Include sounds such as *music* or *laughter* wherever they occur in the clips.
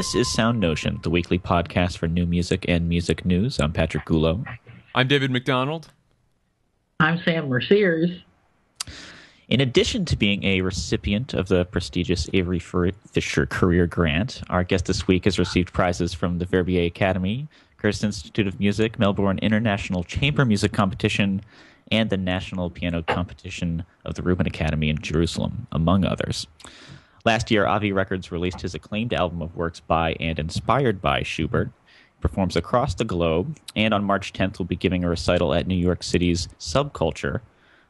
This is Sound Notion, the weekly podcast for new music and music news. I'm Patrick Gulo. I'm David McDonald. I'm Sam Merciers. In addition to being a recipient of the prestigious Avery Fisher Career Grant, our guest this week has received prizes from the Verbier Academy, Curtis Institute of Music, Melbourne International Chamber Music Competition, and the National Piano Competition of the Rubin Academy in Jerusalem, among others. Last year, Avie Records released his acclaimed album of works by and inspired by Schubert. He performs across the globe, and on March 10th will be giving a recital at New York City's Subculture,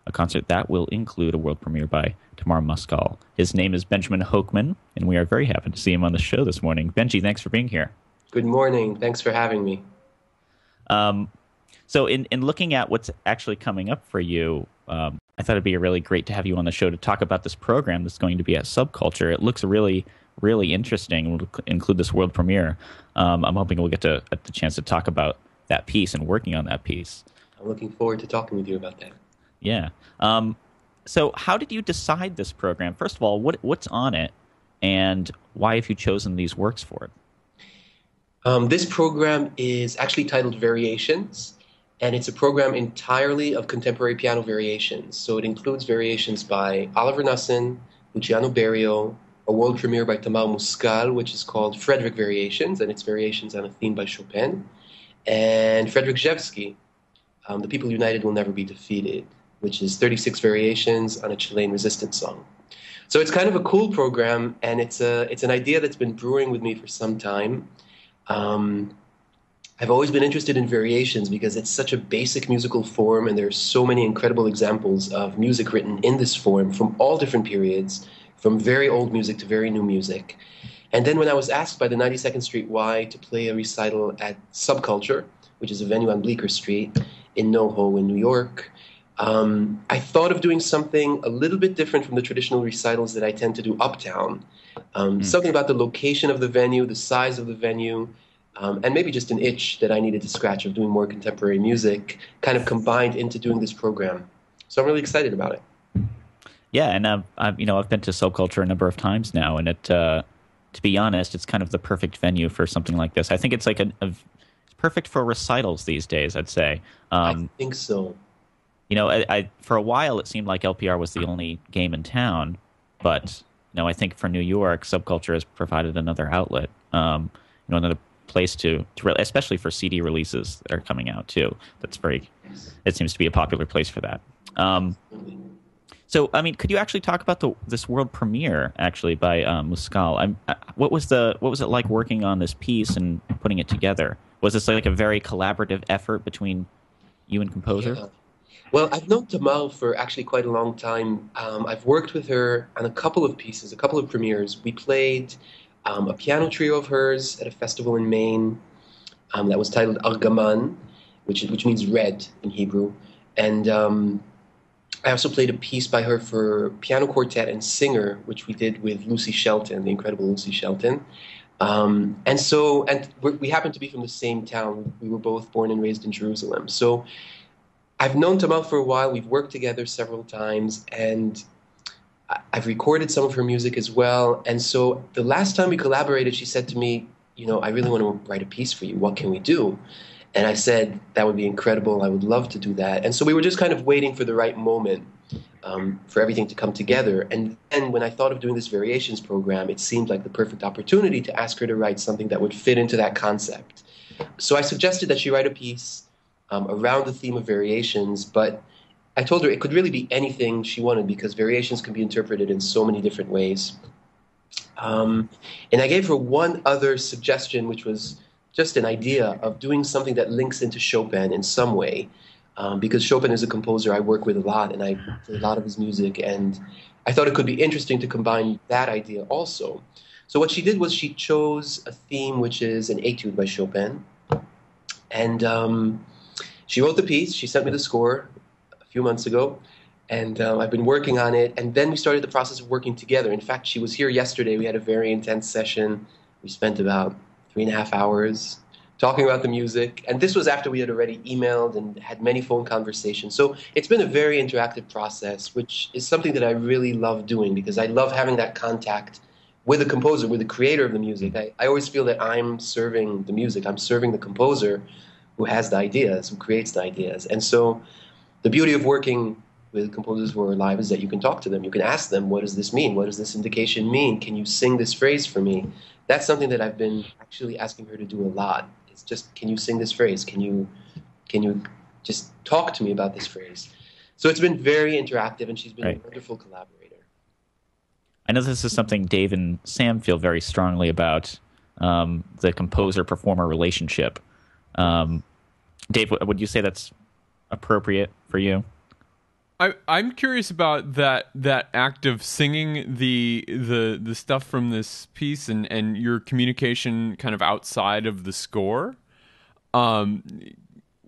a concert that will include a world premiere by Tamar Muskal. His name is Benjamin Hochman, and we are very happy to see him on the show this morning. Benji, thanks for being here. Good morning. Thanks for having me. Um, so, in, in looking at what's actually coming up for you, um, I thought it'd be really great to have you on the show to talk about this program that's going to be at Subculture. It looks really, really interesting. We'll include this world premiere. Um, I'm hoping we'll get to get the chance to talk about that piece and working on that piece. I'm looking forward to talking with you about that. Yeah. Um, so, how did you decide this program? First of all, what what's on it, and why have you chosen these works for it? Um, this program is actually titled Variations and it's a program entirely of contemporary piano variations. So it includes variations by Oliver Knussen, Luciano Berio, a world premiere by Tamar Muskal, which is called Frederick Variations, and it's variations on a theme by Chopin, and Frederic Rzewski, um, The People United Will Never Be Defeated, which is 36 variations on a Chilean resistance song. So it's kind of a cool program, and it's a it's an idea that's been brewing with me for some time. Um, I've always been interested in variations because it's such a basic musical form, and there's so many incredible examples of music written in this form from all different periods, from very old music to very new music. And then when I was asked by the 92nd Street Y to play a recital at Subculture, which is a venue on Bleecker Street in NoHo in New York, um, I thought of doing something a little bit different from the traditional recitals that I tend to do uptown. Um, mm. Something about the location of the venue, the size of the venue, um, and maybe just an itch that I needed to scratch of doing more contemporary music, kind of combined into doing this program. So I'm really excited about it. Yeah, and I've, I've you know I've been to Subculture a number of times now, and it uh, to be honest, it's kind of the perfect venue for something like this. I think it's like a, a it's perfect for recitals these days. I'd say. Um, I think so. You know, I, I, for a while it seemed like LPR was the only game in town, but you know I think for New York, Subculture has provided another outlet. Um, you know, another place to, to re- especially for CD releases that are coming out too. That's very, it seems to be a popular place for that. Um, so, I mean, could you actually talk about the this world premiere actually by um, Muskal? I'm, I, what was the what was it like working on this piece and putting it together? Was this like a very collaborative effort between you and composer? Yeah. Well, I've known Tamar for actually quite a long time. Um, I've worked with her on a couple of pieces, a couple of premieres. We played um, a piano trio of hers at a festival in Maine um, that was titled Argaman, which, which means red in Hebrew. And um, I also played a piece by her for piano quartet and singer, which we did with Lucy Shelton, the incredible Lucy Shelton. Um, and so, and we happen to be from the same town. We were both born and raised in Jerusalem. So I've known Tamar for a while. We've worked together several times, and I've recorded some of her music as well. And so the last time we collaborated, she said to me, You know, I really want to write a piece for you. What can we do? And I said, That would be incredible. I would love to do that. And so we were just kind of waiting for the right moment um, for everything to come together. And then when I thought of doing this variations program, it seemed like the perfect opportunity to ask her to write something that would fit into that concept. So I suggested that she write a piece um, around the theme of variations, but I told her it could really be anything she wanted because variations can be interpreted in so many different ways. Um, and I gave her one other suggestion, which was just an idea of doing something that links into Chopin in some way. Um, because Chopin is a composer I work with a lot, and I play a lot of his music, and I thought it could be interesting to combine that idea also. So what she did was she chose a theme which is an etude by Chopin, and um, she wrote the piece. She sent me the score few months ago, and um, I've been working on it. And then we started the process of working together. In fact, she was here yesterday. We had a very intense session. We spent about three and a half hours talking about the music. And this was after we had already emailed and had many phone conversations. So it's been a very interactive process, which is something that I really love doing because I love having that contact with the composer, with the creator of the music. I, I always feel that I'm serving the music. I'm serving the composer who has the ideas, who creates the ideas. And so the beauty of working with composers who are alive is that you can talk to them. You can ask them, what does this mean? What does this indication mean? Can you sing this phrase for me? That's something that I've been actually asking her to do a lot. It's just, can you sing this phrase? Can you, can you just talk to me about this phrase? So it's been very interactive, and she's been right. a wonderful collaborator. I know this is something Dave and Sam feel very strongly about um, the composer performer relationship. Um, Dave, would you say that's appropriate for you? I, I'm curious about that that act of singing the the the stuff from this piece and and your communication kind of outside of the score. Um,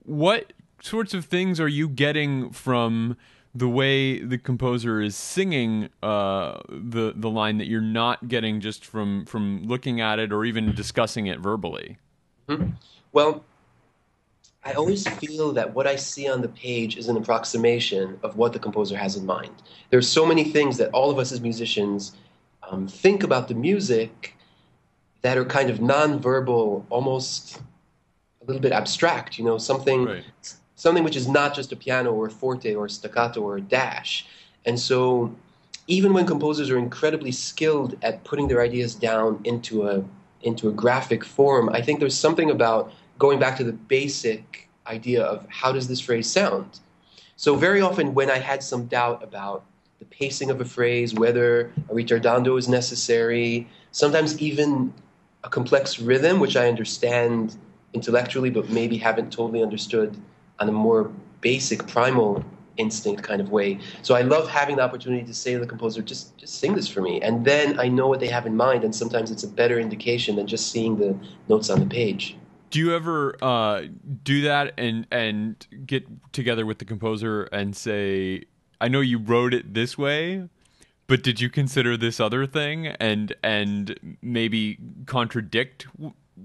what sorts of things are you getting from the way the composer is singing uh, the the line that you're not getting just from from looking at it or even discussing it verbally? Mm-hmm. Well, I always feel that what I see on the page is an approximation of what the composer has in mind. There are so many things that all of us as musicians um, think about the music that are kind of nonverbal, almost a little bit abstract. You know, something right. something which is not just a piano or a forte or a staccato or a dash. And so, even when composers are incredibly skilled at putting their ideas down into a into a graphic form, I think there's something about going back to the basic idea of how does this phrase sound. So very often when I had some doubt about the pacing of a phrase, whether a ritardando is necessary, sometimes even a complex rhythm, which I understand intellectually, but maybe haven't totally understood on a more basic primal instinct kind of way. So I love having the opportunity to say to the composer, just just sing this for me. And then I know what they have in mind, and sometimes it's a better indication than just seeing the notes on the page do you ever uh, do that and and get together with the composer and say, I know you wrote it this way, but did you consider this other thing and and maybe contradict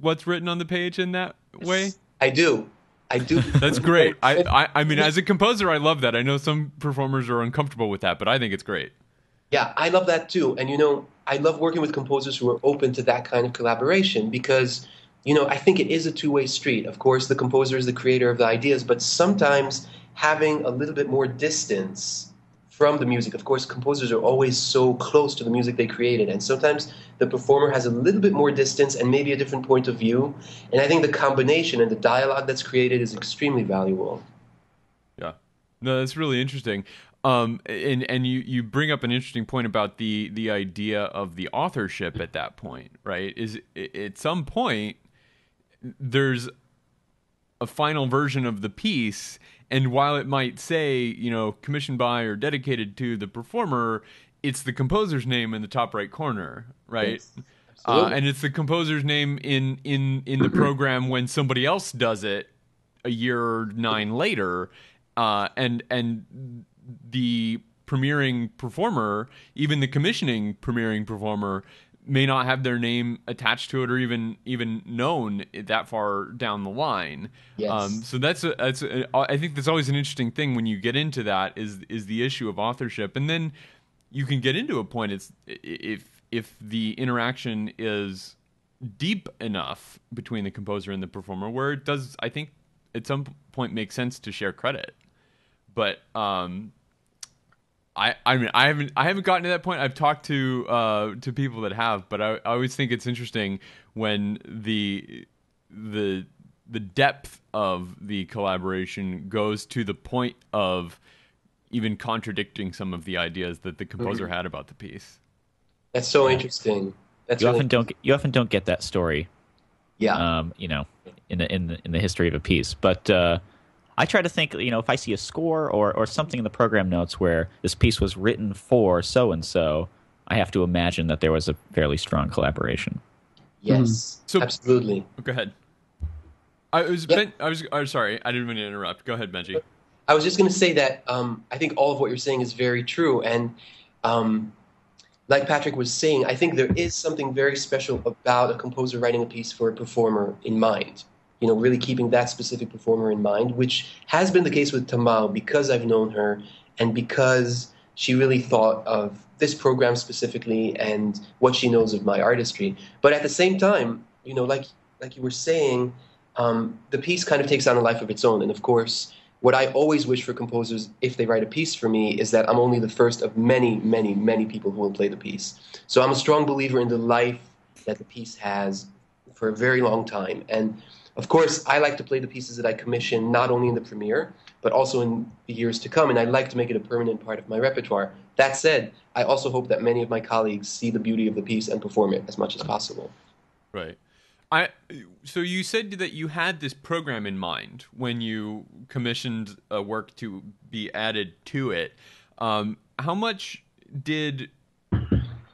what's written on the page in that way? I do. I do. *laughs* That's great. I, *laughs* I I mean, as a composer, I love that. I know some performers are uncomfortable with that, but I think it's great. Yeah, I love that too. And you know, I love working with composers who are open to that kind of collaboration because you know, I think it is a two way street. Of course, the composer is the creator of the ideas, but sometimes having a little bit more distance from the music. Of course, composers are always so close to the music they created, and sometimes the performer has a little bit more distance and maybe a different point of view. And I think the combination and the dialogue that's created is extremely valuable. Yeah, no, that's really interesting. Um, and and you you bring up an interesting point about the the idea of the authorship at that point, right? Is at some point there's a final version of the piece and while it might say you know commissioned by or dedicated to the performer it's the composer's name in the top right corner right? Yes, uh, and it's the composer's name in in in the program when somebody else does it a year or nine later. Uh, and and the premiering performer even the commissioning premiering performer may not have their name attached to it or even even known that far down the line. Yes. Um, so that's a, that's a, I think that's always an interesting thing when you get into that is is the issue of authorship, and then you can get into a point. It's if if the interaction is deep enough between the composer and the performer, where it does I think at some point make sense to share credit, but um, I, I mean I haven't I haven't gotten to that point. I've talked to uh, to people that have, but I, I always think it's interesting when the the the depth of the collaboration goes to the point of even contradicting some of the ideas that the composer mm-hmm. had about the piece. That's so interesting. That's you really often don't you often don't get that story. Yeah. Um, you know, in the in the in the history of a piece, but. Uh, I try to think, you know, if I see a score or, or something in the program notes where this piece was written for so and so, I have to imagine that there was a fairly strong collaboration. Yes, mm-hmm. so, absolutely. Go ahead. I was yep. ben, I was I'm sorry, I didn't mean to interrupt. Go ahead, Benji. I was just going to say that um, I think all of what you're saying is very true, and um, like Patrick was saying, I think there is something very special about a composer writing a piece for a performer in mind you know, really keeping that specific performer in mind, which has been the case with Tamar because I've known her and because she really thought of this program specifically and what she knows of my artistry. But at the same time, you know, like like you were saying, um, the piece kind of takes on a life of its own. And of course, what I always wish for composers, if they write a piece for me, is that I'm only the first of many, many, many people who will play the piece. So I'm a strong believer in the life that the piece has for a very long time. And of course, I like to play the pieces that I commission not only in the premiere, but also in the years to come. And I like to make it a permanent part of my repertoire. That said, I also hope that many of my colleagues see the beauty of the piece and perform it as much as possible. Right. I so you said that you had this program in mind when you commissioned a work to be added to it. Um, how much did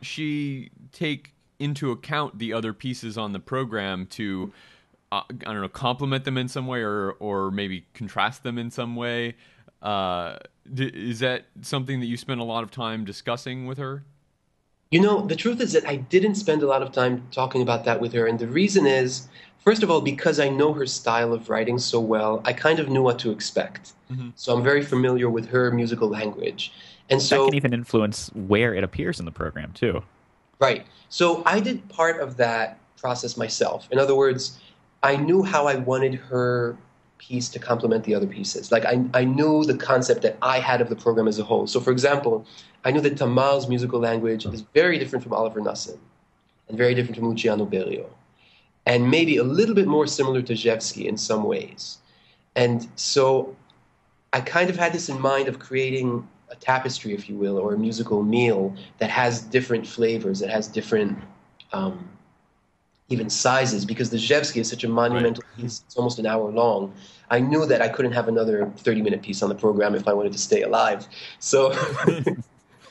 she take into account the other pieces on the program to I don't know complement them in some way or or maybe contrast them in some way? Uh, is that something that you spent a lot of time discussing with her? You know, the truth is that I didn't spend a lot of time talking about that with her. And the reason is, first of all, because I know her style of writing so well, I kind of knew what to expect. Mm-hmm. So I'm very familiar with her musical language. And so that can even influence where it appears in the program, too. Right. So I did part of that process myself. In other words, I knew how I wanted her piece to complement the other pieces. Like I, I knew the concept that I had of the program as a whole. So, for example, I knew that Tamar's musical language is very different from Oliver Knussen and very different from Luciano Berio, and maybe a little bit more similar to Rzewski in some ways. And so I kind of had this in mind of creating a tapestry, if you will, or a musical meal that has different flavors, that has different um, even sizes, because the Rzewski is such a monumental right. piece, it's almost an hour long. I knew that I couldn't have another 30 minute piece on the program if I wanted to stay alive. So *laughs*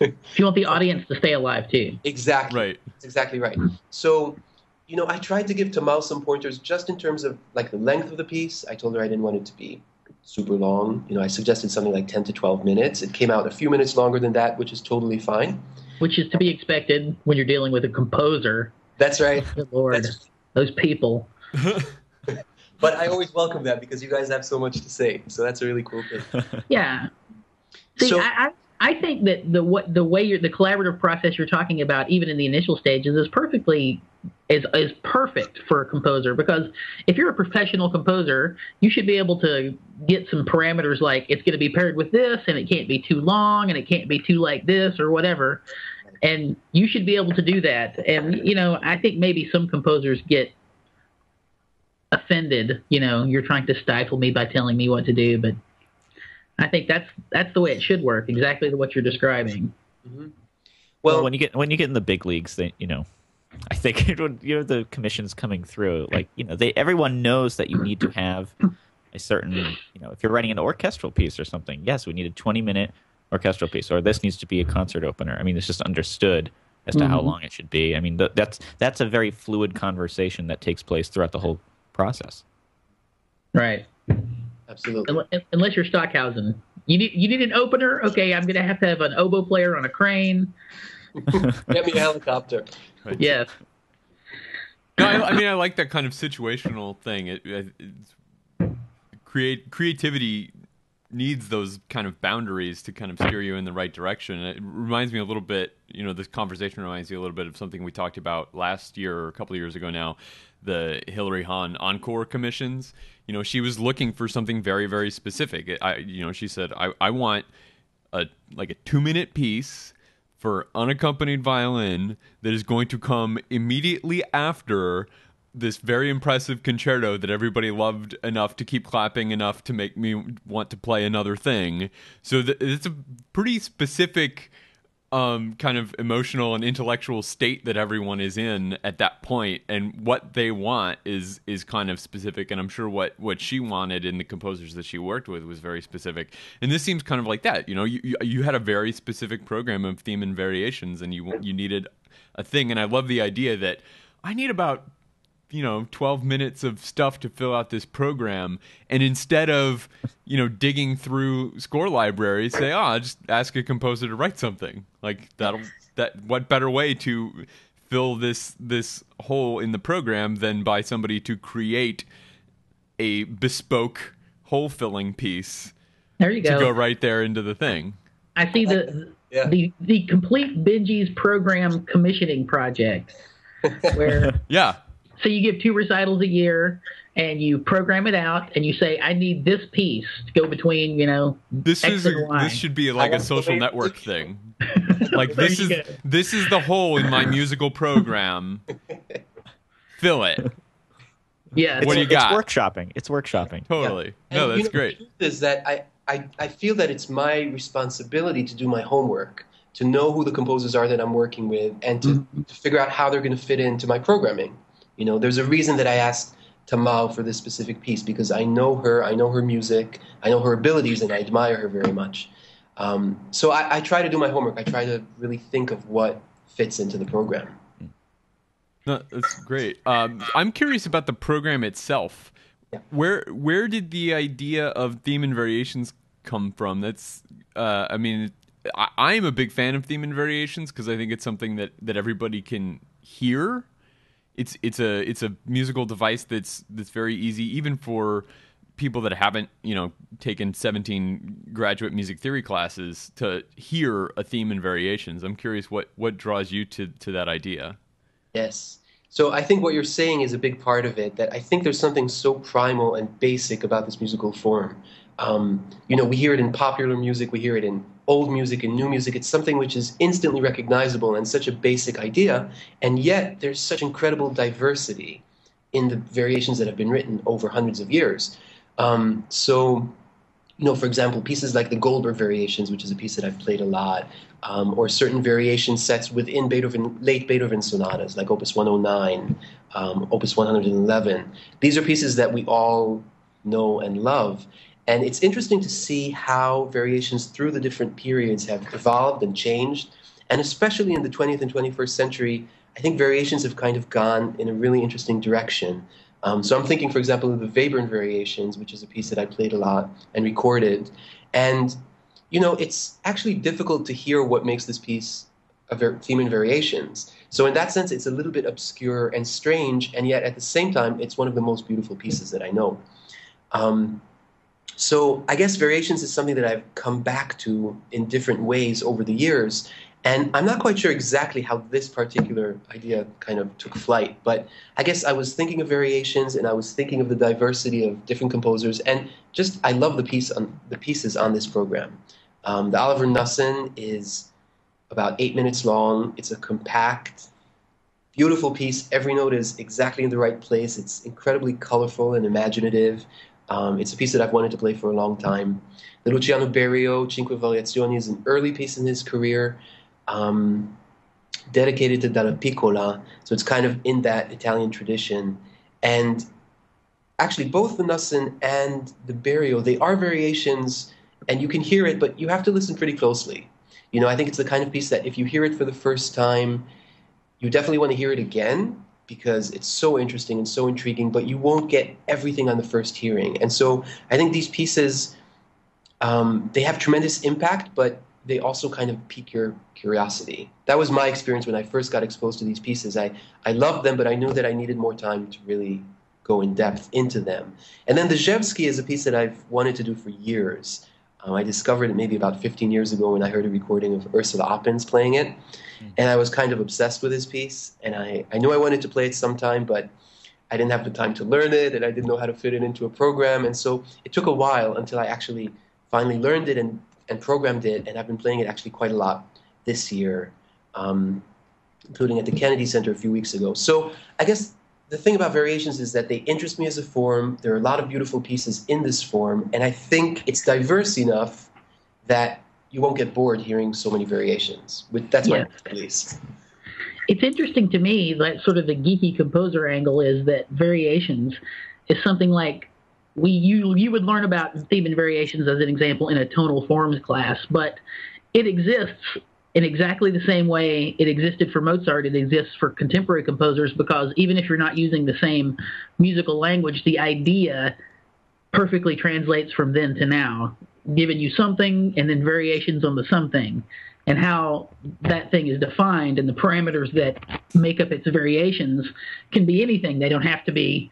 you want the audience to stay alive too. Exactly. Right. That's exactly right. So, you know, I tried to give Tamar some pointers just in terms of like the length of the piece. I told her I didn't want it to be super long. You know, I suggested something like 10 to 12 minutes. It came out a few minutes longer than that, which is totally fine. Which is to be expected when you're dealing with a composer. That's right. Good Lord. That's... Those people. *laughs* but I always welcome that because you guys have so much to say. So that's a really cool thing. *laughs* Yeah. See, so, I, I think that the what the way you're the collaborative process you're talking about, even in the initial stages, is perfectly is is perfect for a composer because if you're a professional composer, you should be able to get some parameters like it's going to be paired with this, and it can't be too long, and it can't be too like this or whatever, and you should be able to do that. And you know, I think maybe some composers get offended. You know, you're trying to stifle me by telling me what to do, but I think that's that's the way it should work. Exactly what you're describing. Mm-hmm. Well, well, when you get when you get in the big leagues, they you know, I think *laughs* when you know the commissions coming through, like you know, they everyone knows that you need to have a certain you know, if you're writing an orchestral piece or something, yes, we need a 20 minute orchestral piece, or this needs to be a concert opener. I mean, it's just understood as to mm-hmm. how long it should be. I mean, th- that's that's a very fluid conversation that takes place throughout the whole process. Right. Absolutely. Unless you're Stockhausen. You need you need an opener. Okay, I'm gonna have to have an oboe player on a crane. *laughs* Get me a helicopter. Right. *laughs* Yes. No, I, I, mean I like that kind of situational thing. It, it create creativity needs those kind of boundaries to kind of steer you in the right direction. It reminds me a little bit, you know, this conversation reminds me a little bit of something we talked about last year or a couple of years ago now, the Hilary Hahn encore commissions. You know, she was looking for something very, very specific. I, you know, she said, I, I want a like a two minute piece for unaccompanied violin that is going to come immediately after this very impressive concerto that everybody loved enough to keep clapping enough to make me want to play another thing. So th- it's a pretty specific um, kind of emotional and intellectual state that everyone is in at that point, and what they want is is kind of specific. And I'm sure what what she wanted in the composers that she worked with was very specific. And this seems kind of like that. You know, you you had a very specific program of theme and variations, and you you needed a thing. And I love the idea that I need about you know 12 minutes of stuff to fill out this program and instead of you know digging through score libraries say oh just ask a composer to write something like that'll that what better way to fill this this hole in the program than by somebody to create a bespoke hole filling piece there you go to go right there into the thing I see the yeah. the the complete Benji's program commissioning project, where *laughs* yeah. So you give two recitals a year, and you program it out, and you say, "I need this piece to go between, you know, this X is a, this should be like a social network thing. *laughs* like this is go. this is the hole in my musical program. Fill it. Yeah. What do you got? It's workshopping. It's workshopping. Totally. Yeah. No, that's you know, great. Is that I, I I feel that it's my responsibility to do my homework, to know who the composers are that I'm working with, and to, mm-hmm. to figure out how they're going to fit into my programming. You know, there's a reason that I asked Tamar for this specific piece because I know her, I know her music, I know her abilities, and I admire her very much. Um, so I, I, try to do my homework. I try to really think of what fits into the program. No, that's great. Um, I'm curious about the program itself. Yeah. Where where did the idea of theme and variations come from? That's uh, I mean, I, am a big fan of theme and variations because I think it's something that that everybody can hear it's it's a it's a musical device that's that's very easy even for people that haven't you know taken 17 graduate music theory classes to hear a theme and variations. I'm curious what what draws you to to that idea? Yes. So i think what you're saying is a big part of it that i think there's something so primal and basic about this musical form. Um, you know we hear it in popular music we hear it in old music and new music. It's something which is instantly recognizable and such a basic idea, and yet there's such incredible diversity in the variations that have been written over hundreds of years. Um, so, you know, for example, pieces like the Goldberg Variations, which is a piece that I've played a lot, um, or certain variation sets within Beethoven, late Beethoven sonatas, like Opus 109, um, Opus 111. These are pieces that we all know and love. And it's interesting to see how variations through the different periods have evolved and changed. And especially in the 20th and 21st century, I think variations have kind of gone in a really interesting direction. Um, so I'm thinking, for example, of the Webern variations, which is a piece that I played a lot and recorded. And, you know, it's actually difficult to hear what makes this piece a ver- theme and variations. So in that sense, it's a little bit obscure and strange, and yet at the same time, it's one of the most beautiful pieces that I know. Um, so I guess variations is something that I've come back to in different ways over the years. And I'm not quite sure exactly how this particular idea kind of took flight, but I guess I was thinking of variations and I was thinking of the diversity of different composers, and just I love the piece on the pieces on this program. Um, the Oliver Knussen is about eight minutes long. It's a compact, beautiful piece. Every note is exactly in the right place. It's incredibly colorful and imaginative. Um, it's a piece that I've wanted to play for a long time. The Luciano Berio Cinque Variazioni is an early piece in his career, um, dedicated to Dallapiccola, so it's kind of in that Italian tradition. And actually, both the Knussen and the Berio, they are variations, and you can hear it, but you have to listen pretty closely. You know, I think it's the kind of piece that if you hear it for the first time, you definitely want to hear it again because it's so interesting and so intriguing, but you won't get everything on the first hearing. And so I think these pieces, um, they have tremendous impact, but they also kind of pique your curiosity. That was my experience when I first got exposed to these pieces. I, I loved them, but I knew that I needed more time to really go in depth into them. And then the Rzewski is a piece that I've wanted to do for years. Um, I discovered it maybe about 15 years ago when I heard a recording of Ursula Oppens playing it. Mm-hmm. And I was kind of obsessed with his piece. And I, I knew I wanted to play it sometime, but I didn't have the time to learn it and I didn't know how to fit it into a program. And so it took a while until I actually finally learned it and, and programmed it. And I've been playing it actually quite a lot this year, um, including at the Kennedy Center a few weeks ago. So I guess the thing about variations is that they interest me as a form. There are a lot of beautiful pieces in this form, and I think it's diverse enough that you won't get bored hearing so many variations. That's my belief. It's interesting to me that sort of the geeky composer angle is that variations is something like we you you would learn about theme and variations as an example in a tonal forms class, but it exists in exactly the same way it existed for Mozart, it exists for contemporary composers because even if you're not using the same musical language, the idea perfectly translates from then to now, giving you something and then variations on the something. And how that thing is defined and the parameters that make up its variations can be anything. They don't have to be,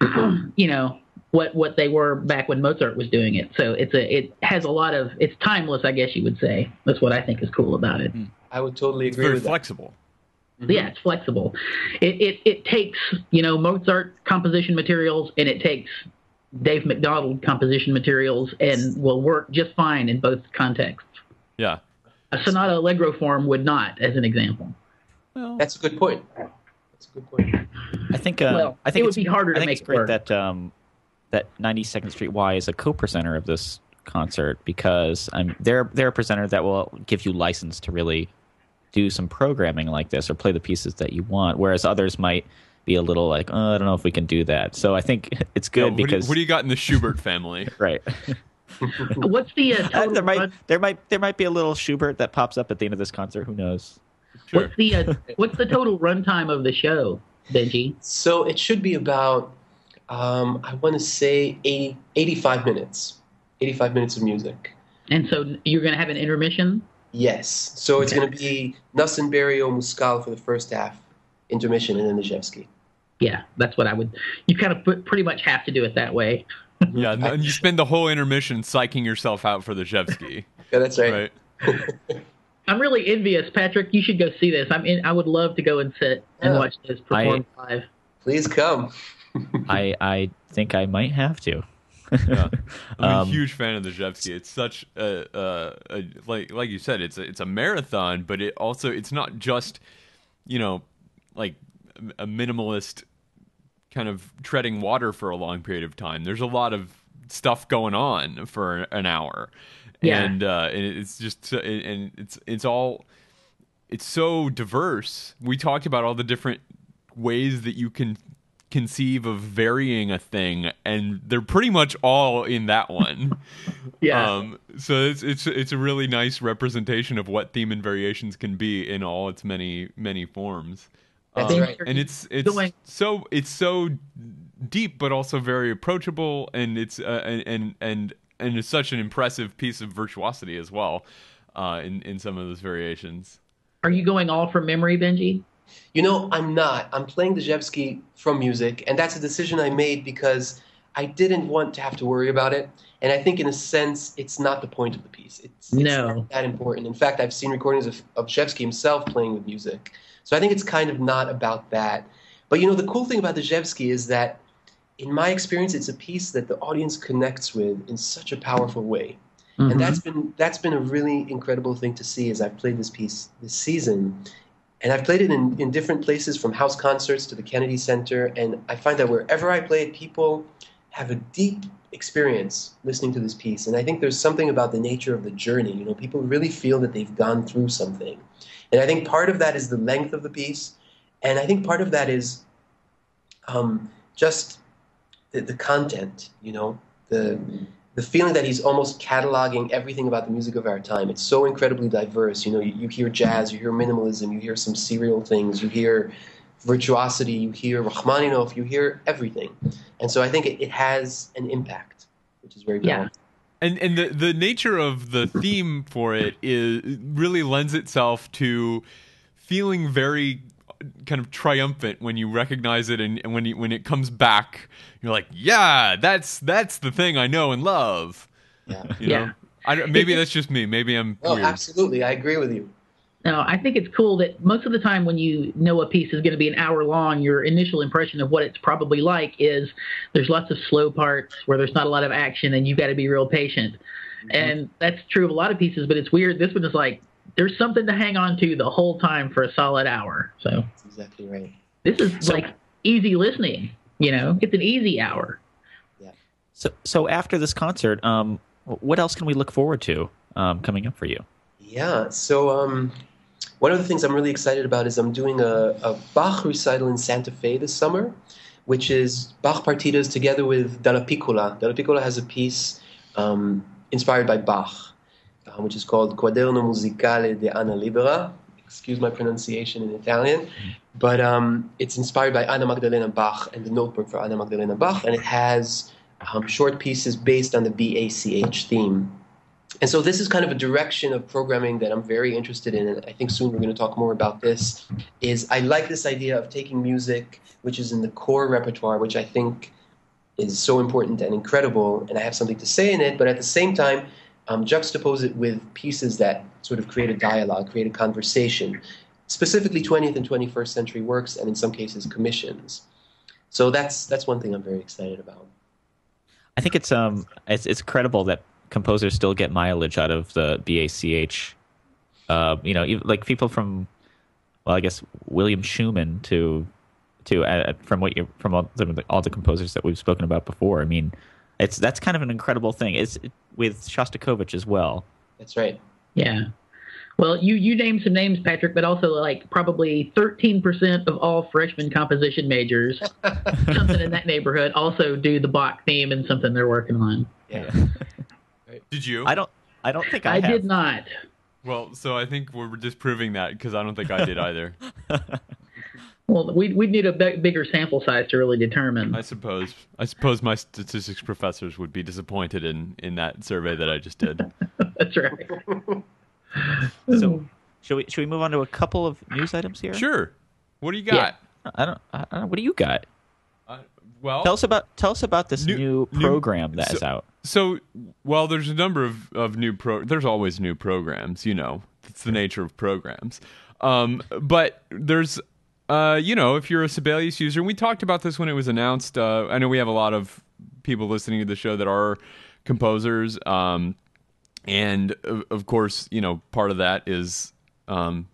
*clears throat* you know, what what they were back when Mozart was doing it. So it's a it has a lot of it's timeless, I guess you would say. That's what I think is cool about it. I would totally It's agree very with that. flexible. Mm-hmm. Yeah, it's flexible. It, it it takes you know Mozart composition materials and it takes Dave McDonald composition materials and will work just fine in both contexts. Yeah. A sonata allegro form would not, as an example. Well, That's a good point. That's a good point. I think. Uh, Well, I think it would be harder I to think make it's great work. that um, that 92nd Street Y is a co-presenter of this concert because um, they're they're a presenter that will give you license to really do some programming like this or play the pieces that you want, whereas others might be a little like, oh, I don't know if we can do that. So I think *laughs* it's yeah, good what, do you, because what do you got in the Schubert family? *laughs* right. *laughs* What's the uh, Uh, total there might there might there might be a little Schubert that pops up at the end of this concert. Who knows? Sure. what's the uh, what's the total runtime of the show, Benji? So it should be about, um, I want to say 80, 85 minutes. 85 minutes of music. And so you're going to have an intermission. Yes. So it's Okay. going to be Knussen Berio Muskal for the first half, intermission, and then Nijevsky. Yeah, that's what I would. You kind of put, pretty much have to do it that way. Yeah, *laughs* and and you spend the whole intermission psyching yourself out for the Rzewski, *laughs* Yeah, that's right. right? *laughs* I'm really envious, Patrick. You should go see this. I'm in, I would love to go and sit and Yeah. watch this perform live. Please come. *laughs* I I think I might have to. Yeah. *laughs* I'm Um, a huge fan of the Rzewski. It's such a, a, a like like you said, it's a, it's a marathon, but it also it's not just you know like a minimalist kind of treading water for a long period of time. There's a lot of stuff going on for an hour, Yeah. and uh, and it's just and it's it's all it's so diverse. We talked about all the different ways that you can conceive of varying a thing, and they're pretty much all in that one. *laughs* Yeah. Um, so it's it's it's a really nice representation of what theme and variations can be in all its many many forms. That's Um, right. And it's it's Going- so it's so deep, but also very approachable, and it's uh, and and and and it's such an impressive piece of virtuosity as well. Uh, in in some of those variations. Are you going all from memory, Benji? You know, I'm not. I'm playing Dejevsky from music, and that's a decision I made because I didn't want to have to worry about it. And I think, in a sense, it's not the point of the piece. It's, it's No. not that important. In fact, I've seen recordings of, of himself playing with music. So I think it's kind of not about that. But you know, the cool thing about Dejevsky is that, in my experience, it's a piece that the audience connects with in such a powerful way Mhm. and that's been that's been a really incredible thing to see as I've played this piece this season, and I've played it in, in different places from house concerts to the Kennedy Center, and I find that wherever I play it, people have a deep experience listening to this piece, and I think there's something about the nature of the journey. You know, people really feel that they've gone through something, and I think part of that is the length of the piece, and I think part of that is um, just the, the content. You know, the the feeling that he's almost cataloging everything about the music of our time. It's so incredibly diverse. You know, you, you hear jazz, you hear minimalism, you hear some serial things, you hear virtuosity, you hear Rachmaninoff, you hear everything. And so I think it, it has an impact, which is very Yeah. and and the the nature of the theme for it is really lends itself to feeling very kind of triumphant when you recognize it and, and when you, when it comes back you're like yeah that's that's the thing I know and love Yeah. you Yeah. I maybe that's just me maybe I'm Oh, weird absolutely. I agree with you. No, I think it's cool that most of the time when you know a piece is going to be an hour long, your initial impression of what it's probably like is there's lots of slow parts where there's not a lot of action and you've got to be real patient. Mm-hmm. And that's true of a lot of pieces, but it's weird. This one is like there's something to hang on to the whole time for a solid hour. So That's exactly right. this is So- like easy listening. You know, it's an easy hour. Yeah. So so after this concert, um, what else can we look forward to um, coming up for you? Yeah. So um, one of the things I'm really excited about is I'm doing a, a Bach recital in Santa Fe this summer, which is Bach partitas together with Dallapiccola. Dalla Piccola has a piece um, inspired by Bach, uh, which is called Quaderno Musicale di Anna Libera. Excuse my pronunciation in Italian, but um, it's inspired by Anna Magdalena Bach and the notebook for Anna Magdalena Bach, and it has um, short pieces based on the BACH theme. And so this is kind of a direction of programming that I'm very interested in, and I think soon we're going to talk more about this. Is I like this idea of taking music, which is in the core repertoire, which I think is so important and incredible, and I have something to say in it, but at the same time, um, juxtapose it with pieces that sort of create a dialogue, create a conversation, specifically 20th and 21st century works, and in some cases commissions. So that's that's one thing I'm very excited about. I think it's um it's it's credible that composers still get mileage out of the BACH. Uh, you know, like people from, well, I guess William Schuman to to uh, from what you from all the, all the composers that we've spoken about before. I mean, it's that's kind of an incredible thing. It's with Shostakovich as well. That's right. Yeah. Well, you you named some names, Patrick, but also like probably 13% of all freshman composition majors, *laughs* something in that neighborhood, also do the Bach theme and something they're working on. Yeah. *laughs* Did you? I don't. I don't think I, I have. did not. Well, so I think we're disproving that because I don't think I did either. *laughs* Well, we'd, we'd need a b- bigger sample size to really determine. I suppose. I suppose my statistics professors would be disappointed in in that survey that I just did. *laughs* That's right. *laughs* so, should we should we move on to a couple of news items here? Sure. What do you got? Yeah. I don't. I don't. What do you got? Uh, well, tell us about tell us about this new, new program new, that's so, out. So, well, there's a number of of new pro. There's always new programs. You know, it's the nature of programs. Um, but there's uh, you know, if you're a Sibelius user, and we talked about this when it was announced. Uh, I know we have a lot of people listening to the show that are composers, um, and of, course, you know, part of that is um,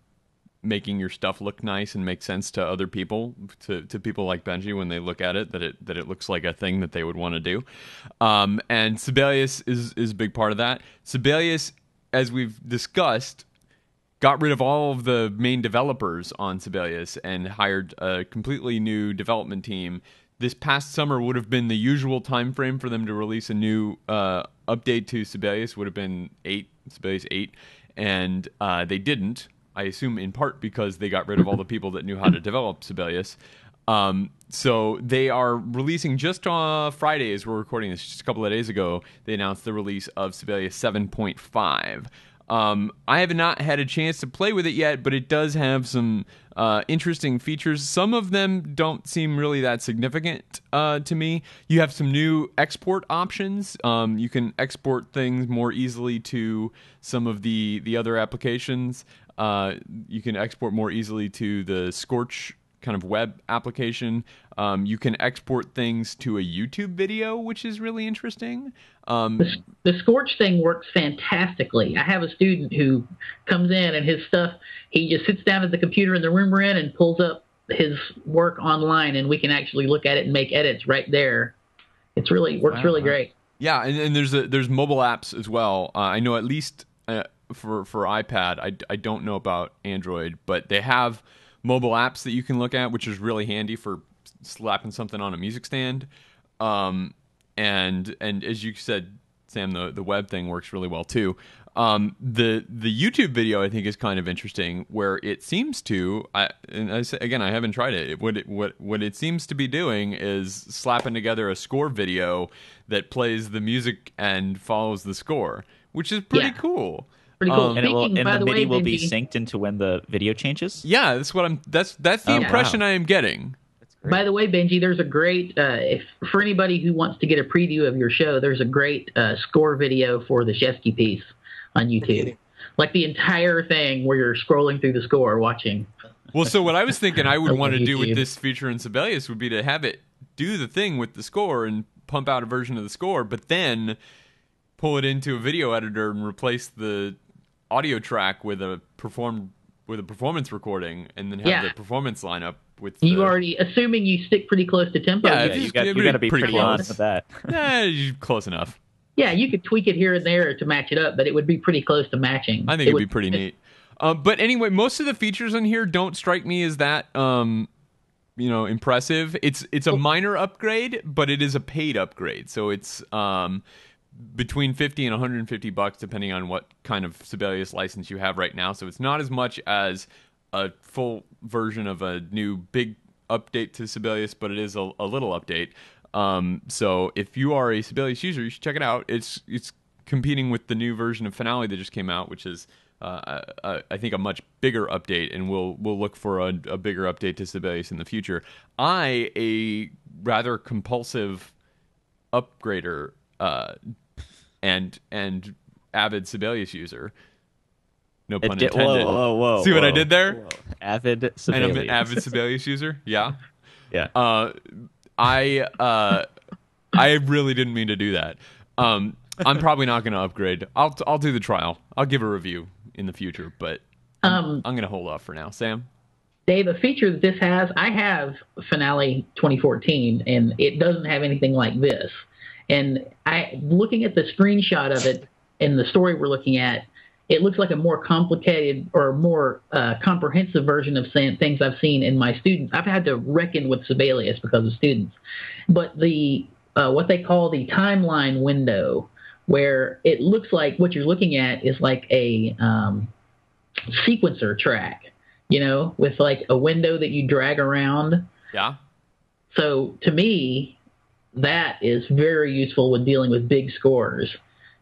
making your stuff look nice and make sense to other people, to, to people like Benji when they look at it, that it that it looks like a thing that they would want to do. Um, and Sibelius is is a big part of that. Sibelius, as we've discussed got rid of all of the main developers on Sibelius and hired a completely new development team. This past summer would have been the usual time frame for them to release a new uh, update to Sibelius. Would have been eight Sibelius eight, and uh, they didn't. I assume in part because they got rid of all the people that knew how to develop Sibelius. Um, so they are releasing just on Friday, as we're recording this, just a couple of days ago. They announced the release of Sibelius 7.5. Um, I have not had a chance to play with it yet, but it does have some uh, interesting features. Some of them don't seem really that significant uh, to me. You have some new export options. Um, you can export things more easily to some of the the other applications. Uh, you can export more easily to the Scorch kind of web application. Um, you can export things to a YouTube video, which is really interesting. Um, the, the, Scorch thing works fantastically. I have a student who comes in and his stuff, he just sits down at the computer in the room we're in and pulls up his work online, and we can actually look at it and make edits right there. It's really works wow. really great. Yeah, and, and, there's a, there's mobile apps as well. Uh, I know at least uh, for for iPad. I, I don't know about Android, but they have mobile apps that you can look at, which is really handy for slapping something on a music stand. Um, and and as you said, Sam, the the web thing works really well too. Um, the the YouTube video I think is kind of interesting, where it seems to, I, and I say, again, I haven't tried it. What it what what it seems to be doing is slapping together a score video that plays the music and follows the score, which is pretty yeah. cool. Pretty cool. Um, and, will, and the, the MIDI way, will be synced into when the video changes. Yeah, that's what I'm. That's that's the oh, impression wow. I am getting. By the way, Benji, there's a great uh, if for anybody who wants to get a preview of your show, there's a great uh, score video for the Rzewski piece on YouTube. Like the entire thing where you're scrolling through the score watching. Well, so what I was thinking I *laughs* would want to do with this feature in Sibelius would be to have it do the thing with the score and pump out a version of the score, but then pull it into a video editor and replace the audio track with a perform with a performance recording, and then have yeah. the performance lineup with. You the, already assuming you stick pretty close to tempo. Yeah, you, got, you got to be pretty, pretty close with that. *laughs* yeah, close enough. Yeah, you could tweak it here and there to match it up, but it would be pretty close to matching. I think it would be pretty neat. Uh, but anyway, most of the features in here don't strike me as that um, you know impressive. It's it's a minor upgrade, but it is a paid upgrade. So it's um, between 50 and 150 bucks depending on what kind of Sibelius license you have right now. So it's not as much as a full version of a new big update to Sibelius, but it is a, a little update. Um, so if you are a Sibelius user, you should check it out. It's it's competing with the new version of Finale that just came out, which is uh, uh, I think a much bigger update, and we'll we'll look for a, a bigger update to Sibelius in the future. I a rather compulsive upgrader uh, and and avid Sibelius user. No pun Di- intended. whoa, whoa, whoa! See what I did there? whoa. Avid And Sibelius. I'm an avid Sibelius user. Yeah. yeah. Uh, I uh, I really didn't mean to do that. Um, I'm probably not going to upgrade. I'll I'll do the trial. I'll give a review in the future, but Um, I'm going to hold off for now. Sam. Dave, a feature that this has, I have Finale 2014, and it doesn't have anything like this. And I, looking at the screenshot of it and the story we're looking at, it looks like a more complicated or more uh, comprehensive version of things I've seen in my students. I've had to reckon with Sibelius because of students, but the uh, what they call the timeline window, where it looks like what you're looking at is like a um, sequencer track you know, with like a window that you drag around. Yeah. So to me, that is very useful when dealing with big scores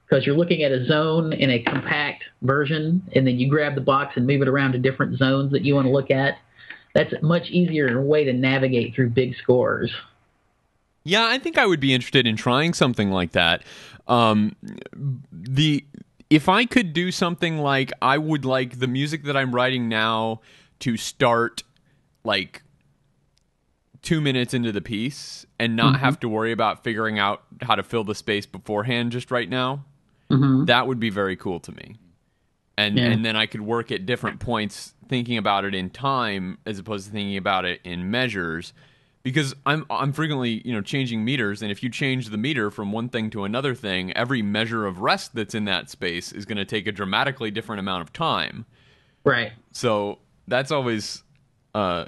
because you're looking at a zone in a compact version and then you grab the box and move it around to different zones that you want to look at. That's a much easier way to navigate through big scores. Yeah, I think I would be interested in trying something like that. Um, the if I could do something like I would like the music that I'm writing now to start like two minutes into the piece and not have to worry about figuring out how to fill the space beforehand just right now. Mm-hmm. That would be very cool to me. And Yeah. and then I could work at different points thinking about it in time as opposed to thinking about it in measures because I'm I'm frequently, you know, changing meters and if you change the meter from one thing to another thing, every measure of rest that's in that space is going to take a dramatically different amount of time. Right. So that's always uh,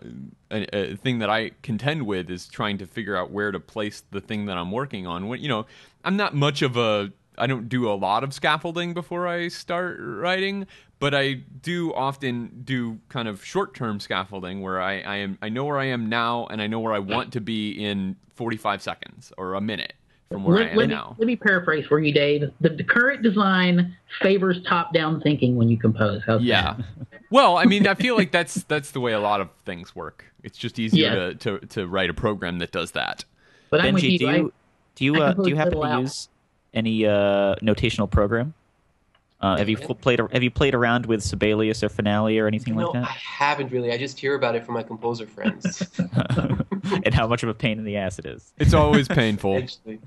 a, a thing that I contend with is trying to figure out where to place the thing that I'm working on. When you know, I'm not much of a I don't do a lot of scaffolding before I start writing, but I do often do kind of short-term scaffolding where I, I am I know where I am now and I know where I want to be in 45 seconds or a minute from where Let, I am let me, now. let me paraphrase for you, Dave. The, the current design favors top-down thinking when you compose. How's Yeah. that? *laughs* Well, I mean, I feel like that's that's the way a lot of things work. It's just easier Yeah. to, to to write a program that does that. But I'm with Benji, you. do you do you uh, do you happen to out. use any uh, notational program? Uh, have you f- played Have you played around with Sibelius or Finale or anything no, like that? I haven't really. I just hear about it from my composer friends. *laughs* and how much of a pain in the ass it is. It's always painful. *laughs* essentially,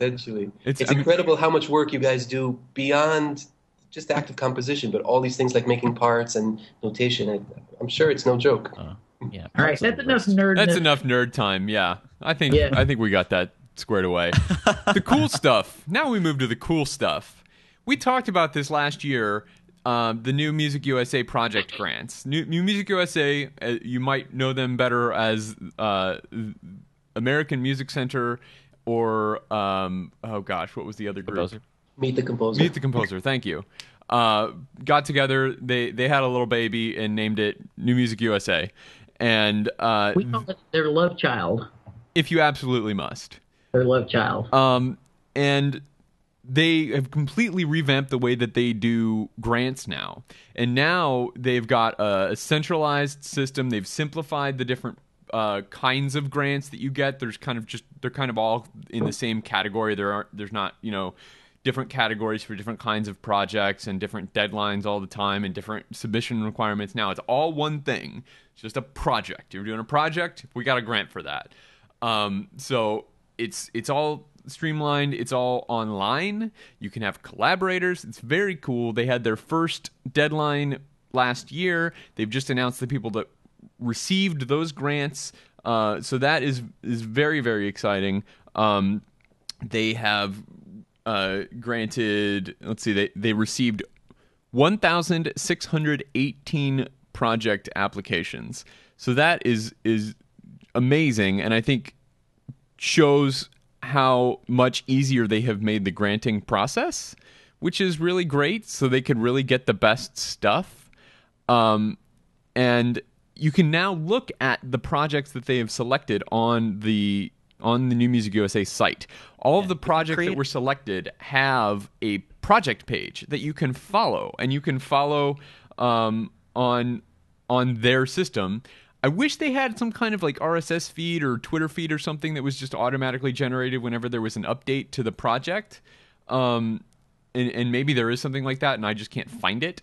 essentially, It's- it's, incredible how much work you guys do beyond just active composition, but all these things like making parts and notation. I, I'm sure it's no joke. Uh, yeah. All right, that's enough nerd. That's enough nerd time. Yeah, I think Yeah. I think we got that squared away. *laughs* the cool stuff. Now we move to the cool stuff. We talked about this last year. Um, the new Music USA project grants. New, new Music USA, uh, you might know them better as uh, American Music Center, or um, oh gosh, what was the other group? Composer. Meet the composer. Meet the composer. Thank you. Uh, got together. They they had a little baby and named it New Music USA. And uh, We call it their love child. if you absolutely must, Their love child. um, and they have completely revamped the way that they do grants now. And now they've got a, a centralized system. They've simplified the different uh, kinds of grants that you get. There's kind of just they're kind of all in the same category. There aren't there's not you know different categories for different kinds of projects and different deadlines all the time and different submission requirements. Now it's all one thing. It's just a project. You're doing a project. We got a grant for that. Um, so it's it's all streamlined. It's all online. You can have collaborators. It's very cool. They had their first deadline last year. They've just announced the people that received those grants. Uh, so that is is very very exciting. Um, they have uh, granted. Let's see. They they received one thousand six hundred eighteen project applications. So that is is amazing, and I think shows how much easier they have made the granting process, which is really great. So they could really get the best stuff. Um, and you can now look at the projects that they have selected on the on the New Music USA site. All of the projects that were selected have a project page that you can follow, and you can follow um, on on their system. I wish they had some kind of like RSS feed or Twitter feed or something that was just automatically generated whenever there was an update to the project. Um, and, and maybe there is something like that, and I just can't find it.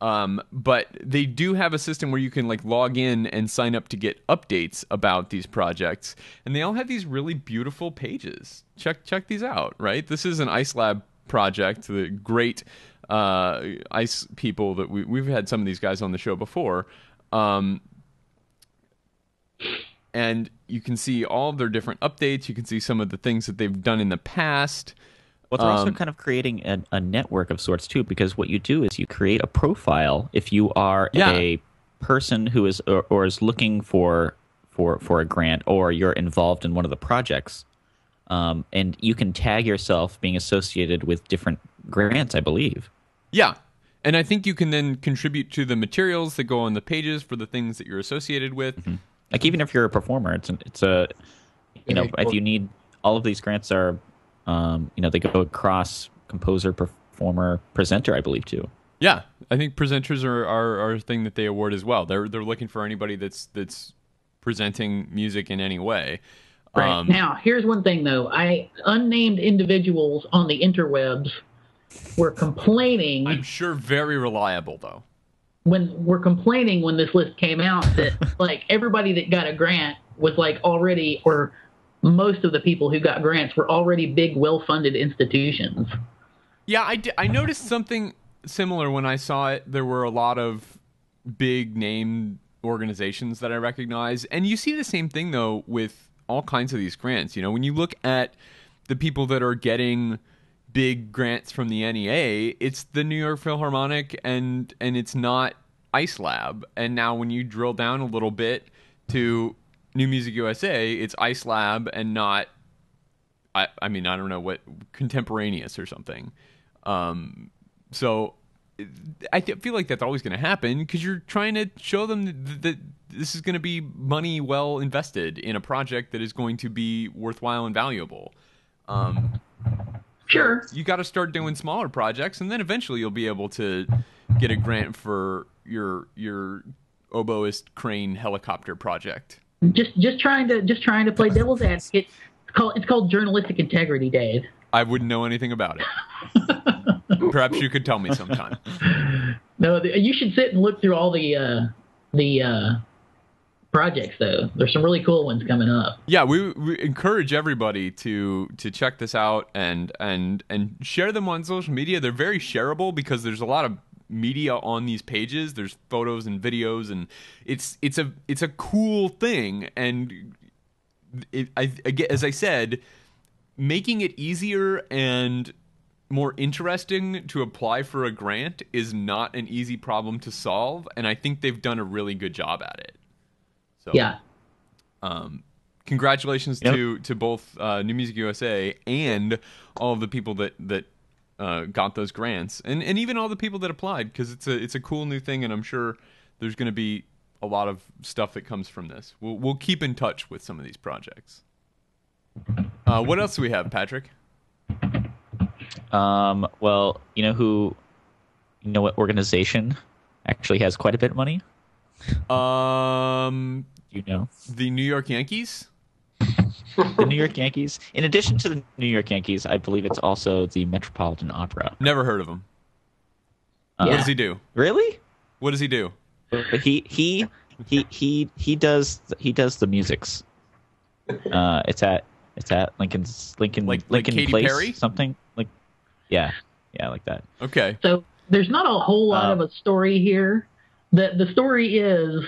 Um, but they do have a system where you can like log in and sign up to get updates about these projects, and they all have these really beautiful pages. Check check these out. Right, this is an Ice Lab project. The great uh, ice people that we we've had some of these guys on the show before. Um, and you can see all of their different updates. You can see some of the things that they've done in the past. Well, they're um, also kind of creating a, a, network of sorts too, because what you do is you create a profile if you are yeah. a person who is or, or, is looking for for for a grant, or you're involved in one of the projects, um, and you can tag yourself being associated with different grants, I believe. Yeah, and I think you can then contribute to the materials that go on the pages for the things that you're associated with. Mm-hmm. Like even if you're a performer, it's an, it's a you know if you need all of these grants are um, you know, they go across composer, performer, presenter, I believe too. Yeah, I think presenters are, are, are a thing that they award as well. They're they're looking for anybody that's that's presenting music in any way. Right um, now, here's one thing though: I unnamed individuals on the interwebs were complaining. I'm sure very reliable though. When we're complaining when this list came out that *laughs* like everybody that got a grant was like already or most of the people who got grants were already big, well-funded institutions. Yeah, I, d- I noticed something similar when I saw it. There were a lot of big name organizations that I recognize, and you see the same thing though with all kinds of these grants. You know, when you look at the people that are getting big grants from the NEA, it's the New York Philharmonic and and it's not Ice Lab. And now when you drill down a little bit to New Music USA, it's Ice Lab and not. I, I mean, I don't know what contemporaneous or something. Um, so I feel like that's always going to happen because you're trying to show them that, that this is going to be money well invested in a project that is going to be worthwhile and valuable. Um, sure. You got to start doing smaller projects, and then eventually you'll be able to get a grant for your your oboist crane helicopter project just just trying to just trying to play devil's advocate. It's called it's called journalistic integrity, Dave. I wouldn't know anything about it. *laughs* Perhaps you could tell me sometime. No, you should sit and look through all the uh, the uh, projects though. There's some really cool ones coming up. Yeah, we, we encourage everybody to to check this out and and and share them on social media. They're very shareable because there's a lot of media on these pages. There's photos and videos, and it's it's a it's a cool thing. And it, I, as I said, making it easier and more interesting to apply for a grant is not an easy problem to solve, and I think they've done a really good job at it. So yeah. Um, congratulations yep. to to both uh, New Music USA and all of the people that that uh, got those grants, and and even all the people that applied because it's a it's a cool new thing, and I'm sure there's going to be a lot of stuff that comes from this. We'll we'll keep in touch with some of these projects. Uh, what else do we have, Patrick? Um, well, you know who, you know what organization actually has quite a bit of money? Um, you know the New York Yankees the New York Yankees. In addition to the New York Yankees, I believe it's also the Metropolitan Opera. Never heard of him. Uh, what does he do? Really? What does he do? He he he he he does he does the musics. Uh, it's at it's at Lincoln's Lincoln like, Lincoln like Place Perry? something like yeah yeah like that. Okay. So there's not a whole lot uh, of a story here. The the story is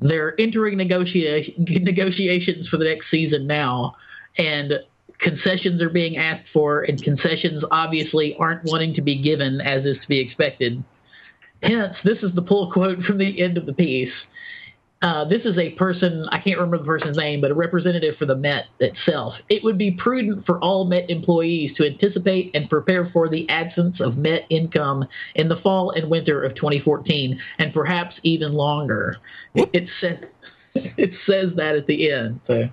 they're entering negotiation, *laughs* negotiations for the next season now, and concessions are being asked for, and concessions obviously aren't wanting to be given as is to be expected. Hence, this is the pull quote from the end of the piece. Uh, this is a person, I can't remember the person's name, but a representative for the Met itself. It would be prudent for all Met employees to anticipate and prepare for the absence of Met income in the fall and winter of 2014, and perhaps even longer. It, it, says, *laughs* it says that at the end. So.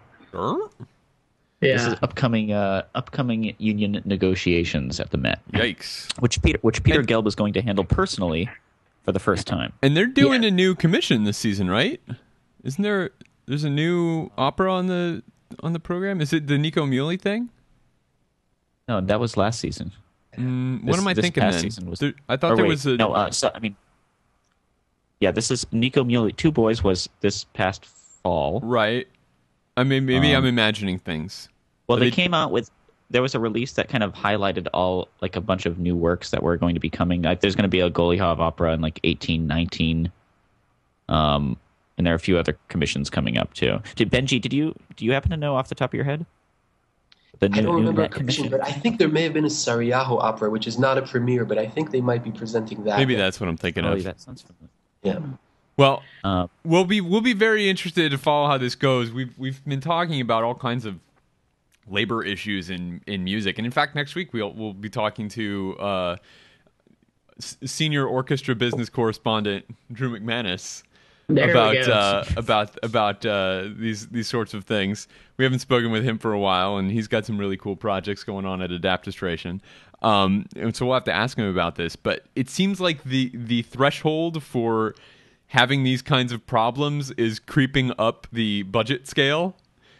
Yeah. This is upcoming uh, upcoming union negotiations at the Met. Yikes! Which Peter which Peter and, Gelb is going to handle personally for the first time. And they're doing yeah. a new commission this season, right? Isn't there? There's a new opera on the on the program. Is it the Nico Muhly thing? No, that was last season. Mm, what am I this thinking past then? season was- There- I thought there wait, was a no. Uh, so I mean, yeah, this is Nico Muhly. Two Boys was this past fall. right. I mean, maybe I'm Um, imagining things. Well, they They- came out with there was a release that kind of highlighted all like a bunch of new works that were going to be coming. Like there's going to be a Golijov opera in like 1819, Um, and there are a few other commissions coming up too. Did Benji? Did you do you happen to know off the top of your head? The I don't remember a Net commission, but I think there may have been a Saariaho opera, which is not a premiere, but I think they might be presenting that. Maybe that's what I'm thinking Oh, of. that sounds familiar. Yeah. Well, Uh, we'll be we'll be very interested to follow how this goes. We've we've been talking about all kinds of labor issues in in music, and in fact, next week we'll we'll be talking to uh, s- senior orchestra business correspondent Drew McManus There about uh, about about uh, these these sorts of things. We haven't spoken with him for a while, and he's got some really cool projects going on at Adaptistration. Um, and so we'll have to ask him about this. But it seems like the the threshold for having these kinds of problems is creeping up the budget scale.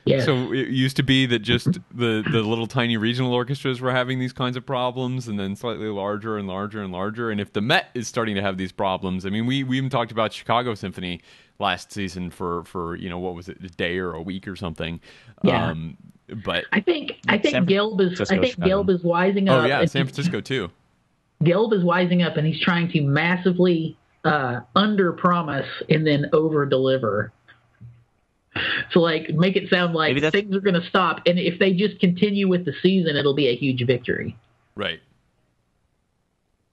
Yes. So it used to be that just the the little tiny regional orchestras were having these kinds of problems, and then slightly larger and larger and larger. And if the Met is starting to have these problems, I mean, we we even talked about Chicago Symphony last season for for you know what was it a day or a week or something. Yeah. Um, but I think I think San Gelb is I think Chicago. Gelb is wising up. oh yeah, San Francisco too. Gelb is wising up, and he's trying to massively uh, under promise and then over deliver. So like make it sound like things are going to stop, and if they just continue with the season, it'll be a huge victory. Right.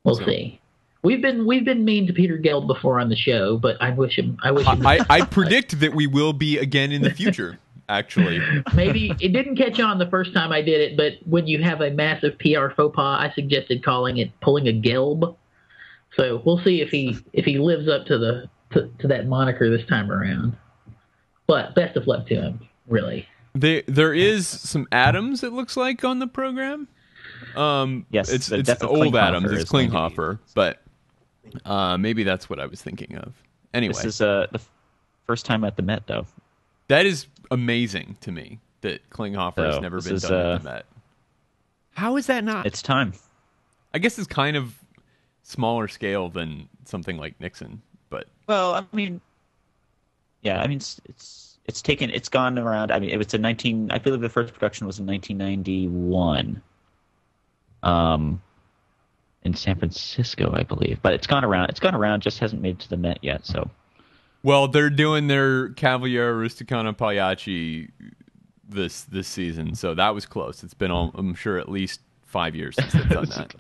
We'll So- see. We've been we've been mean to Peter Gelb before on the show, but I wish him I wish him I, I predict that we will be again in the future. Actually, *laughs* maybe it didn't catch on the first time I did it, but when you have a massive PR faux pas, I suggested calling it pulling a gelb. So we'll see if he if he lives up to the to, to that moniker this time around. But best of luck to him, really. They, there is some Adams. It looks like on the program. Um, Yes, it's it's old Klinghoffer Adams. It's is going to be- Klinghoffer, but uh, maybe that's what I was thinking of. Anyway, This is uh, the f- first time at the Met, though. that is amazing to me that Klinghoffer has never been is, done uh, at the Met. How is that not? It's time. I guess it's kind of smaller scale than something like Nixon, but Well, I mean, yeah, I mean, it's it's, it's taken, it's gone around. I mean, it was in nineteen. I believe the first production was in nineteen ninety one. Um, in San Francisco, I believe, but it's gone around. It's gone around. Just hasn't made it to the Met yet. So well, they're doing their Cavalleria Rusticana Pagliacci this this season, so that was close. It's been, all, I'm sure, at least five years since they've done *laughs* that.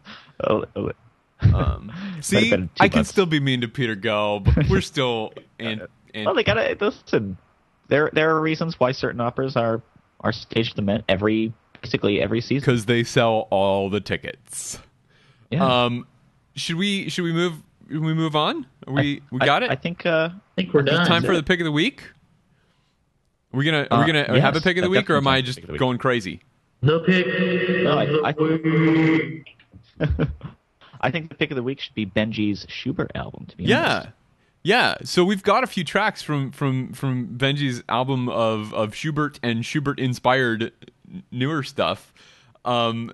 oh, oh, Um, *laughs* see, I can still be mean to Peter Gelb. We're still *laughs* and and well, they gotta listen. There, there are reasons why certain operas are are staged the Met every basically every season. because they sell all the tickets. Yeah. Um, should we should we move should we move on? Are we we I- got it. I think. Uh, I think we're done. time for the pick of the week. Are we gonna are we Uh, gonna have a pick of the week, or am I just pick of the week. going crazy? the pick. No, I- of I- the week. *laughs* I think the pick of the week should be Benji's Schubert album. To be Yeah. honest. Yeah, so we've got a few tracks from from from Benji's album of of Schubert and Schubert inspired newer stuff. Um,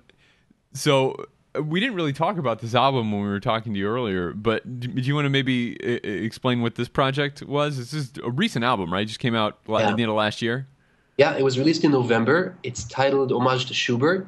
so uh, we didn't really talk about this album when we were talking to you earlier, but do, do you want to maybe uh, uh, explain what this project was? This is a recent album, right? It just came out Yeah. at the end of last year. Yeah, it was released in November. It's titled Homage to Schubert.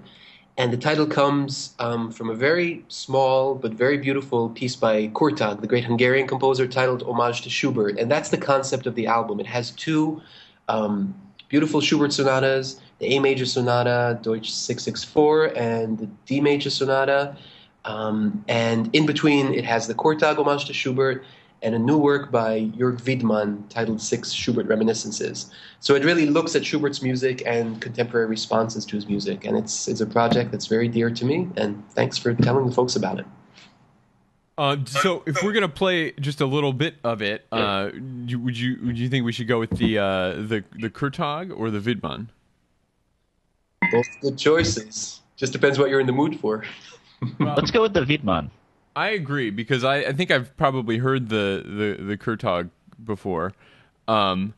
And the title comes um, from a very small but very beautiful piece by Kurtag, the great Hungarian composer, titled Homage to Schubert. And that's the concept of the album. It has two um, beautiful Schubert sonatas the A major sonata, Deutsch 664, and the D major sonata. Um, and in between, it has the Kurtag Homage to Schubert and a new work by Jörg Widmann titled Six Schubert Reminiscences. So it really looks at Schubert's music and contemporary responses to his music, and it's it's a project that's very dear to me. And thanks for telling the folks about it. Uh, so if we're gonna play just a little bit of it, uh, you, would you would you think we should go with the uh, the the Kurtag or the Widmann? Both good choices. Just depends what you're in the mood for. Let's go with the Wiedmann. I agree because I, I think I've probably heard the the the Kurtag before, um,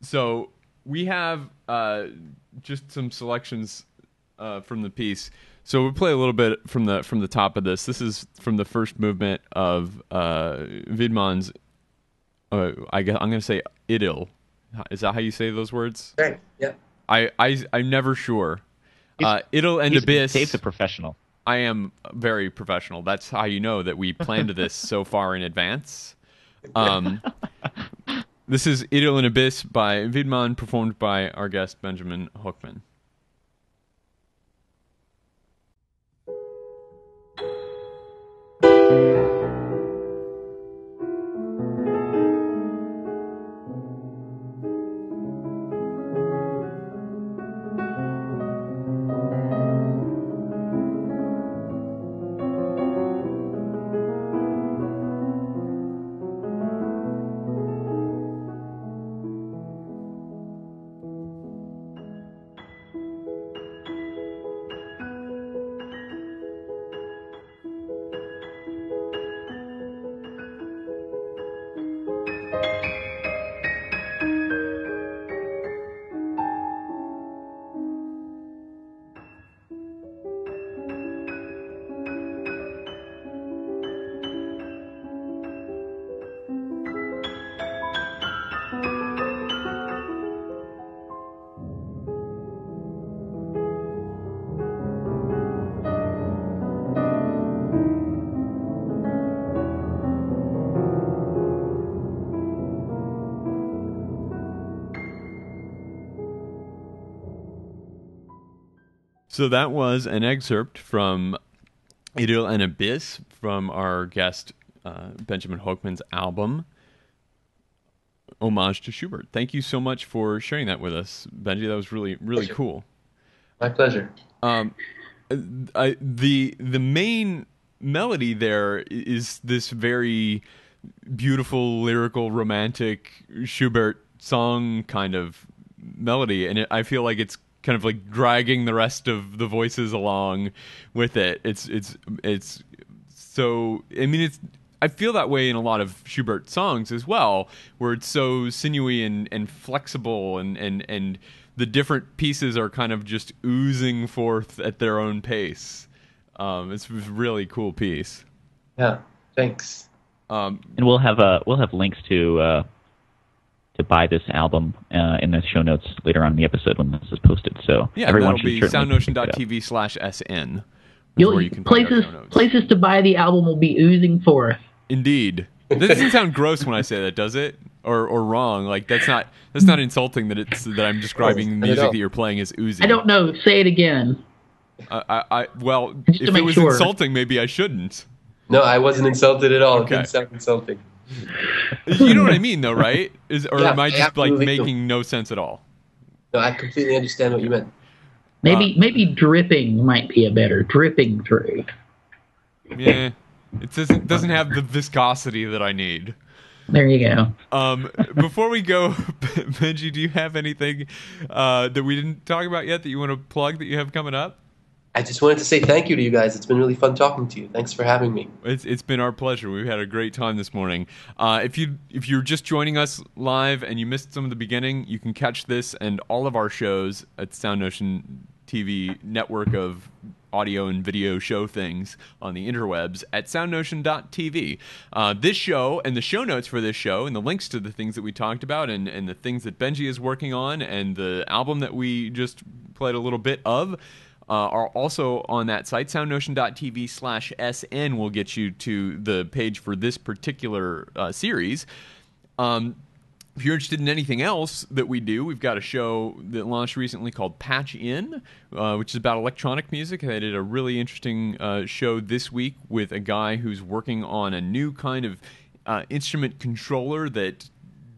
so we have uh, just some selections uh, from the piece. So we'll play a little bit from the from the top of this. This is from the first movement of uh, Widmann's. Uh, I guess I'm going to say idyll. Is that how you say those words? Right. Yeah. I I I'm never sure. Uh, idyll and He's- abyss. Dave's a professional. I am very professional. That's how you know that we planned this *laughs* so far in advance. Um, this is Idyll and Abyss by Widmann, performed by our guest Benjamin Hochman. So that was an excerpt from Idyll and Abyss from our guest uh, Benjamin Hochman's album, Homage to Schubert. Thank you so much for sharing that with us, Benji. That was really, really Pleasure. cool. My pleasure. Um, I, the the main melody there is this very beautiful, lyrical, romantic Schubert song kind of melody, and it, I feel like it's kind of like dragging the rest of the voices along with it. It's it's it's so. I mean, it's. I feel that way in a lot of Schubert songs as well, where it's so sinewy and, and flexible, and, and, and the different pieces are kind of just oozing forth at their own pace. Um, it's a really cool piece. Yeah. Thanks. Um, And we'll have uh, we'll have links to uh, to buy this album uh, in the show notes later on in the episode when this is posted. So yeah, everyone that'll be should certainly pick it up. soundnotion.tv slash sn. You'll, you can places places to buy the album will be oozing forth. Indeed. That doesn't sound gross when I say that, does it? Or or wrong? Like that's not that's not insulting that it's that I'm describing not at music that you're playing as oozing. I don't know. Say it again. I, I, I well, Just if it was sure. insulting, maybe I shouldn't. No, I wasn't insulted at all. It didn't sound insulting. You know what I mean, though, right? Is or Yeah, am I I just like absolutely do. making no sense at all? No, I completely understand what you meant. Maybe Uh, maybe dripping might be a better dripping through. Yeah, it doesn't doesn't have the viscosity that I need. There you go. Um, before we go, *laughs* Benji, do you have anything uh, that we didn't talk about yet that you want to plug that you have coming up? I just wanted to say thank you to you guys. It's been really fun talking to you. Thanks for having me. It's it's been our pleasure. We've had a great time this morning. Uh, if you if you're just joining us live and you missed some of the beginning, you can catch this and all of our shows at Sound Notion TV network of audio and video show things on the interwebs at soundnotion.tv. Uh, this show and the show notes for this show and the links to the things that we talked about and, and the things that Benji is working on and the album that we just played a little bit of uh, are also on that site. Soundnotion.tv slash SN will get you to the page for this particular uh, series. Um, if you're interested in anything else that we do, we've got a show that launched recently called Patch In, uh, which is about electronic music. I did a really interesting uh, show this week with a guy who's working on a new kind of uh, instrument controller that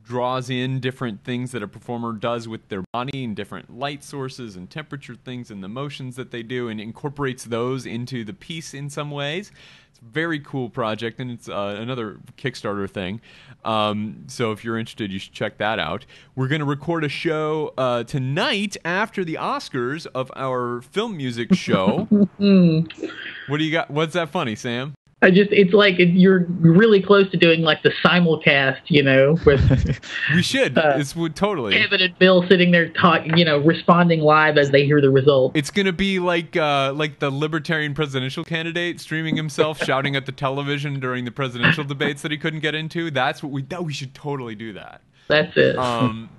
draws in different things that a performer does with their body and different light sources and temperature things and the motions that they do and incorporates those into the piece in some ways. It's a very cool project and it's uh, another Kickstarter thing. Um, so if you're interested, you should check that out. We're going to record a show uh, tonight after the Oscars of our film music show. *laughs* what do you got? What's that funny, Sam? I just, it's like you're really close to doing like the simulcast, you know, with. *laughs* we should. Uh, it's totally. Kevin and Bill sitting there talking, you know, responding live as they hear the result. It's gonna be like, uh, like the libertarian presidential candidate streaming himself, *laughs* shouting at the television during the presidential debates that he couldn't get into. That's what we. That we should totally do that. That's it. Um,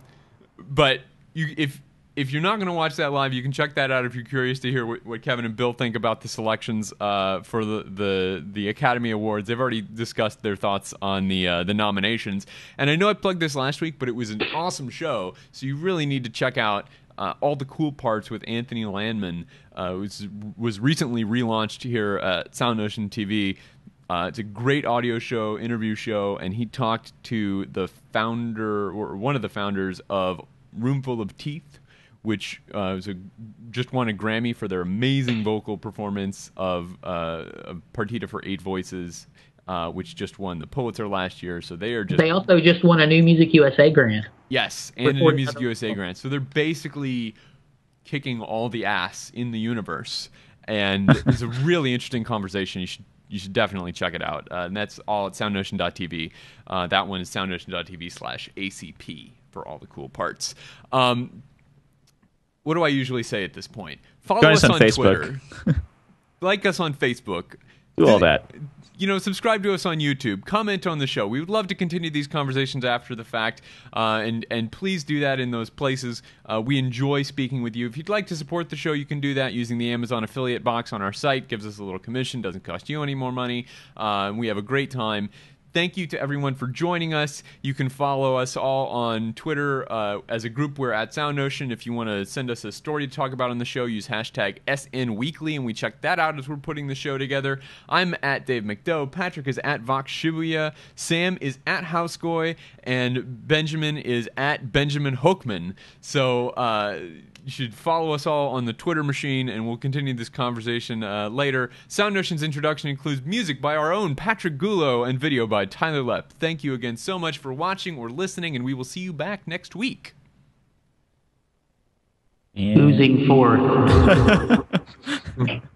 but you, if if you're not going to watch that live, you can check that out if you're curious to hear what, what Kevin and Bill think about the selections uh, for the, the the Academy Awards. They've already discussed their thoughts on the uh, the nominations, and I know I plugged this last week, but it was an awesome show. So you really need to check out uh, all the cool parts with Anthony Landman. Uh, was was recently relaunched here at Sound Notion TV. Uh, it's a great audio show, interview show, and he talked to the founder or one of the founders of Roomful of Teeth, which uh, was a, just won a Grammy for their amazing vocal performance of, uh, of Partita for Eight Voices, uh, which just won the Pulitzer last year. So they are just. They also just won a New Music USA grant. Yes, and a New Music USA grant. So they're basically kicking all the ass in the universe, and *laughs* it's a really interesting conversation. You should you should definitely check it out. Uh, and that's all at soundnotion.tv. Uh, that one is soundnotion.tv slash ACP for all the cool parts. Um, what do I usually say at this point? Follow Join us, on, on Facebook. Twitter. *laughs* like us on Facebook. Do all that. You know, subscribe to us on YouTube. Comment on the show. We would love to continue these conversations after the fact, uh, and and please do that in those places. Uh, we enjoy speaking with you. If you'd like to support the show, you can do that using the Amazon affiliate box on our site. Gives us a little commission. Doesn't cost you any more money. Uh, we have a great time thank you to everyone for joining us. You can follow us all on Twitter uh, as a group. We're at Sound Notion. If you want to send us a story to talk about on the show, use hashtag SNWeekly, and we check that out as we're putting the show together. I'm at Dave McDowell. Patrick is at Vox Shibuya. Sam is at Housegoy, and Benjamin is at Benjamin Hochman. So. Uh, you should follow us all on the Twitter machine, and we'll continue this conversation uh, later. Sound Notion's introduction includes music by our own Patrick Gulo and video by Tyler Lepp. Thank you again so much for watching or listening, and we will see you back next week. And... Losing forth. *laughs*